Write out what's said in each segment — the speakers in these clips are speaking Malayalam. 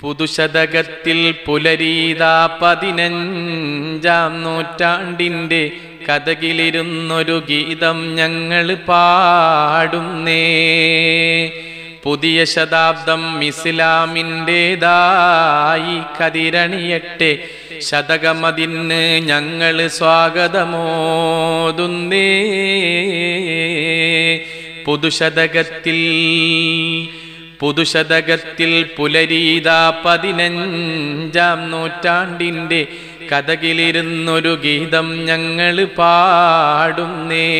പുതുശതകത്തിൽ പുലരീതാ പതിനഞ്ചാം നൂറ്റാണ്ടിന്റെ കഥകിലിരുന്നൊരു ഗീതം ഞങ്ങൾ പാടുന്നേ. പുതിയ ശതാബ്ദം ഇസ്ലാമിന്റെതായി കതിരണിയട്ടെ. ശതകമതിന് ഞങ്ങൾ സ്വാഗതമോതുന്നേ. പുതുശതകത്തിൽ പുതുശതകത്തിൽ പുലരീതാ പതിനഞ്ചാം നൂറ്റാണ്ടിന്റെ കഥകിലിരുന്നൊരു ഗീതം ഞങ്ങൾ പാടുന്നേ.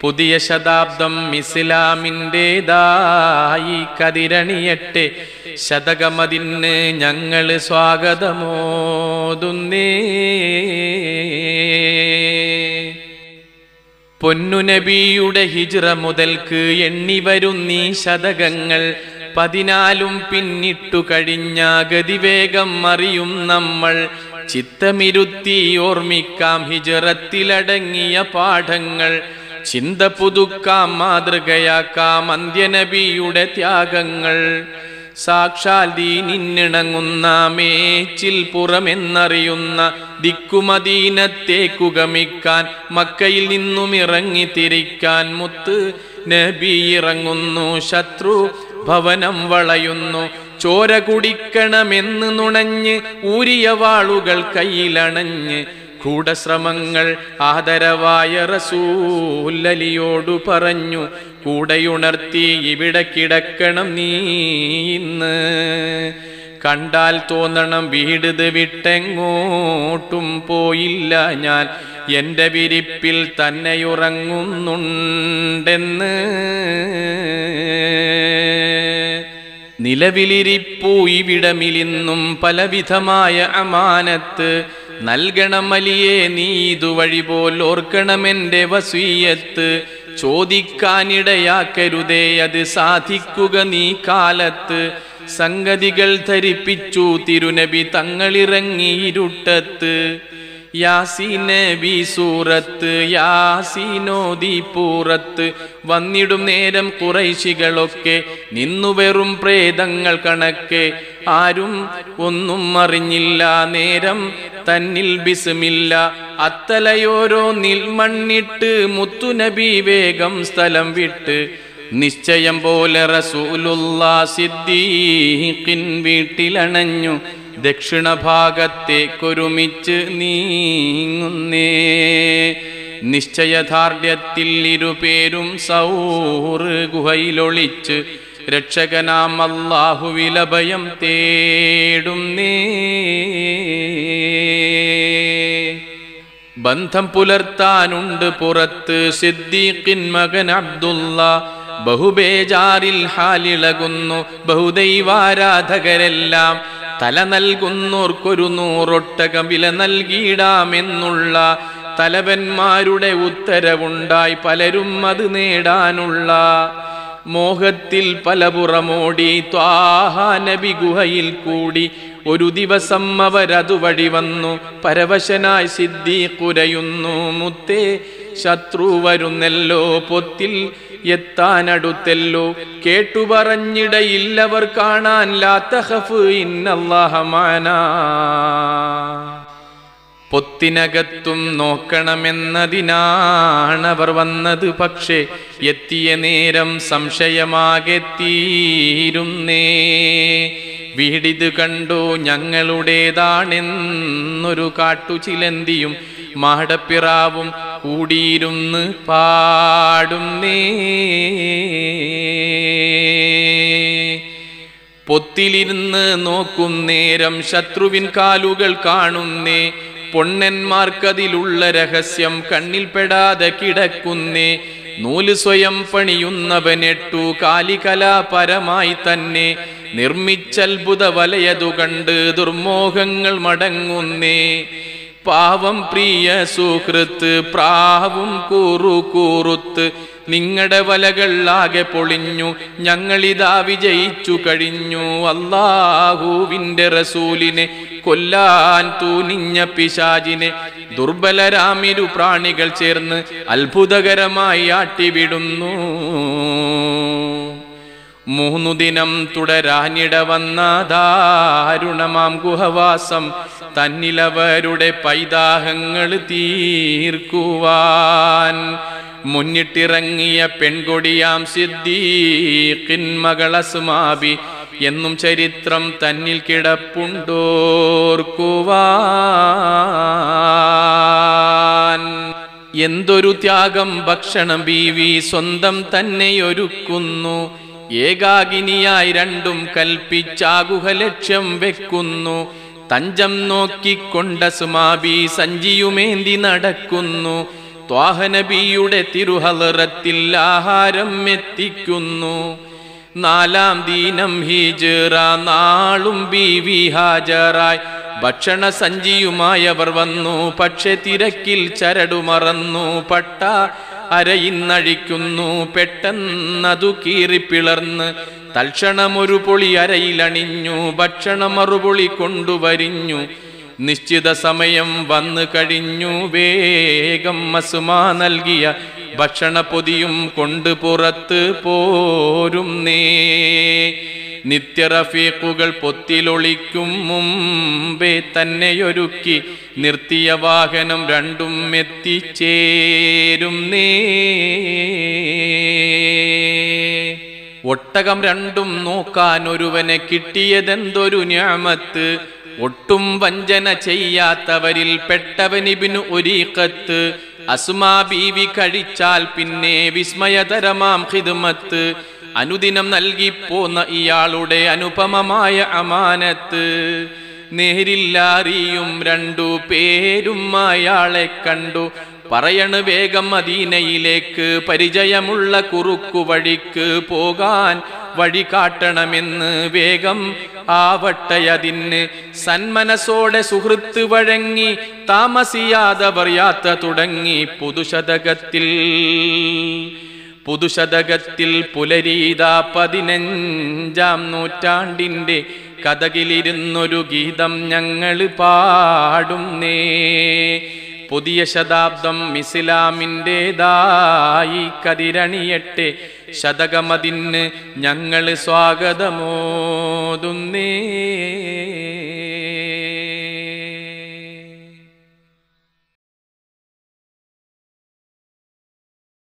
പുതിയ ശതാബ്ദം ഇസ്ലാമിന്റെതായി കതിരണിയട്ടെ. ശതകമതിന് ഞങ്ങൾ സ്വാഗതമോതുന്നേ. പൊന്നുനബിയുടെ ഹിജ്റ മുതൽക്ക് എണ്ണി വരുന്നീ ശതകങ്ങൾ. പതിനാലും പിന്നിട്ടു കഴിഞ്ഞ ഗതിവേഗം അറിയും നമ്മൾ. ചിത്തമിരുത്തി ഓർമ്മിക്കാം ഹിജറത്തിലടങ്ങിയ പാഠങ്ങൾ. ചിന്ത പുതുക്കാം മാതൃകയാക്കാം അന്ത്യനബിയുടെ ത്യാഗങ്ങൾ. സാക്ഷാൽ ദീനിന്നിണങ്ങുന്ന മേച്ചിൽ പുറമെന്നറിയുന്ന ദിക്കുമദീനത്തേക്കു ഗമിക്കാൻ മക്കയിൽ നിന്നും ഇറങ്ങി തിരിക്കാൻ മുത്ത് നബി ഇറങ്ങുന്നു. ശത്രു ഭവനം വളയുന്നു. ചോര കുടിക്കണമെന്ന് നുണഞ്ഞ് ഊരിയ വാളുകൾ കയ്യിലണഞ്ഞ് കൂടശ്രമങ്ങൾ ആദരവായ റസൂല്ലലിയോടു പറഞ്ഞു കൂടെയുണർത്തി ഇവിടെ കിടക്കണം നീ ഇന്ന്. കണ്ടാൽ തോന്നണം വീടത് വിട്ടെങ്ങോട്ടും പോയില്ല ഞാൻ. എന്റെ വിരിപ്പിൽ തന്നെയുറങ്ങുന്നുണ്ടെന്ന്. നിലവിലിരിപ്പൂ ഇവിടമിലിന്നും പലവിധമായ അമാനത്ത്. നൽകണമലിയെ നീ ഇതുവഴി പോൽ എന്റെ വസീയത്ത്. ചോദിക്കാനിടയാക്കരുതേ അത് സാധിക്കുക നീ കാലത്ത്. സംഗതികൾ ധരിപ്പിച്ചു തിരുനബി തങ്ങളിറങ്ങി ഇരുട്ടത്ത് യാസീനബി സൂറത്ത് യാസീനോദി പൂറത്ത്. വന്നിടും നേരം കുറൈശികളൊക്കെ നിന്നു വെറും പ്രേതങ്ങൾ കണക്കെ. ആരും ഒന്നും അറിഞ്ഞില്ല നേരം തന്നിൽ ബിസുമില്ല. അത്തലയോരോ നിൽമണ്ണിട്ട് മുത്തുനബി വേഗം സ്ഥലം വിട്ട്. നിശ്ചയം പോലെ റസൂലുള്ള സിദ്ദീഖിൻ വീട്ടിലണഞ്ഞു. ദക്ഷിണഭാഗത്തേക്കൊരുമിച്ച് നീങ്ങുന്നേ. നിശ്ചയദാർഢ്യത്തിൽ ഇരുപേരും സൗറ് ഗുഹയിലൊളിച്ച് രക്ഷകനാം അല്ലാഹുവിലഭയം തേടുന്നേ. ബന്ധം പുലർത്താനുണ്ട് പുറത്ത് സിദ്ദീഖിൻ മകൻ അബ്ദുള്ള. ബഹുബേജാറിൽ ഹാലിളകുന്നു ബഹുദൈവാരാധകരെല്ലാം. തല നൽകുന്നോർക്കൊരു നൂറൊട്ടക വില നൽകിയിടാമെന്നുള്ള തലവന്മാരുടെ ഉത്തരവുണ്ടായി പലരും അത് നേടാനുള്ള. മോഹത്തിൽ പലപുറമോടി ത്വാഹാനബി ഗുഹയിൽ കൂടി ഒരു ദിവസം അവരതുവഴി വന്നു. പരവശനായി സിദ്ധി കുരയുന്നു മുത്തേ ശത്രു വരുന്നല്ലോ പൊത്തിൽ എത്താനടുത്തല്ലോ. കേട്ടു പറഞ്ഞിടയില്ലവർ കാണാൻ ലാത്തഹഫ് ഇന്നല്ലാഹമാന പൊത്തിനകത്തും നോക്കണമെന്നതിനാണവർ വന്നത് പക്ഷേ എത്തിയ നേരം സംശയമാകെത്തീരുന്നേ വീടിത് കണ്ടു ഞങ്ങളുടേതാണെന്നൊരു കാട്ടുചിലന്തിയും മാടപ്പിറാവും കൂടിയിരുന്ന് പാടുന്നേ പൊത്തിലിരുന്ന് നോക്കും നേരം ശത്രുവിൻ കാലുകൾ കാണുന്നേ. പൊണ്ണന്മാർക്കതിലുള്ള രഹസ്യം കണ്ണിൽപ്പെടാതെ കിടക്കുന്നേ. നൂൽ സ്വയം പണിയുന്നവനെട്ടു കാലികലാപരമായി തന്നെ. നിർമ്മിച്ചത്ഭുത വലയതു കണ്ട് ദുർമോഹങ്ങൾ മടങ്ങുന്നേ. പാവം പ്രിയ സുഹൃത്ത് പ്രാവും കൂറു കൂറുത്ത് നിങ്ങളുടെ ആകെ പൊളിഞ്ഞു ഞങ്ങളിതാ വിജയിച്ചു കഴിഞ്ഞു. അള്ളാഹുവിന്റെ റസൂലിനെ കൊല്ലാൻ തൂനിഞ്ഞ പിശാജിനെ ദുർബലരാമിരു പ്രാണികൾ ചേർന്ന് അത്ഭുതകരമായി ആട്ടിവിടുന്നു. മൂന്നു ദിനം തുടരാനിട വന്ന ദാരുണമാം ഗുഹവാസം. തന്നിലവരുടെ പൈതാഹങ്ങൾ തീർക്കുവാൻ. മുന്നിട്ടിറങ്ങിയ പെൺകൊടിയാം സിദ്ദീഖിൻ മകളസ്മാബി എന്നും ചരിത്രം തന്നിൽ കിടപ്പുണ്ടോർക്കുവാൻ. എന്തൊരു ത്യാഗം ഭക്ഷണം ബീവി സ്വന്തം തന്നെയൊരുക്കുന്നു ഏകാകിനിയായി രണ്ടും കൽപ്പിച്ചാകുഹ ലക്ഷ്യം വെക്കുന്നു. തഞ്ചം നോക്കിക്കൊണ്ട സുമാബി സഞ്ചിയുമേന്തി നടക്കുന്നു. ത്വാഹനബിയുടെ തിരുഹലറത്തിൽ ആഹാരം എത്തിക്കുന്നു. നാലാം ദീനം ഹീജറ നാളും ബീവി ഹാജറായി. ഭക്ഷണ സഞ്ചിയുമായവർ വന്നു പക്ഷെ തിരക്കിൽ ചരടുമറന്നു. പട്ട അരയിന്നഴിക്കുന്നു. പെട്ടെന്നതു കീറിപ്പിളർന്ന് തൽക്ഷണമൊരു പൊളി അരയിലണിഞ്ഞു. ഭക്ഷണം മറുപൊളി കൊണ്ടുവരിഞ്ഞു. നിശ്ചിത സമയം വന്നു കഴിഞ്ഞു. വേഗം മസുമാ നൽകിയ ഭക്ഷണ പൊതിയും കൊണ്ട് പുറത്ത് പോരും നേ നിത്യറഫീഖുകൾ പൊത്തിലൊളിക്കും മുമ്പേ തന്നെയൊരുക്കി നിർത്തിയ വാഹനം രണ്ടും എത്തിച്ചേരും നേ. ഒട്ടകം രണ്ടും നോക്കാൻ ഒരുവനെ കിട്ടിയതെന്തൊരു ഞാമത്ത്. ഒട്ടും വഞ്ചന ചെയ്യാത്തവരിൽ പെട്ടവനിബിന് ഒരീക്കത്ത് അസുമാ ബീവി കഴിച്ചാൽ പിന്നെ വിസ്മയതരമാം ഹിദ്മത്ത് അനുദിനം നൽകിപ്പോന്ന ഇയാളുടെ അനുപമമായ അമാനത്ത്. നേരില്ലാറിയും രണ്ടു പേരും അയാളെ കണ്ടു. പറയണ് വേഗം മദീനയിലേക്ക് പരിചയമുള്ള കുറുക്കു വഴിക്ക് പോകാൻ വഴി കാട്ടണമെന്ന് വേഗം ആവട്ടയതിന് സന്മനസോടെ സുഹൃത്ത് വഴങ്ങി താമസിയാതെ പറയാത്ത തുടങ്ങി. പുതുശതകത്തിൽ പുതുശതകത്തിൽ പുലരീത പതിനഞ്ചാം നൂറ്റാണ്ടിന്റെ കഥകിലിരുന്നൊരു ഗീതം ഞങ്ങൾ പാടുന്നേ. പുതിയ ശതാബ്ദം ഇസ്ലാമിന്റെതായി കതിരണിയട്ടെ ശതകമതിന് ഞങ്ങൾ സ്വാഗതമോതുന്നേ.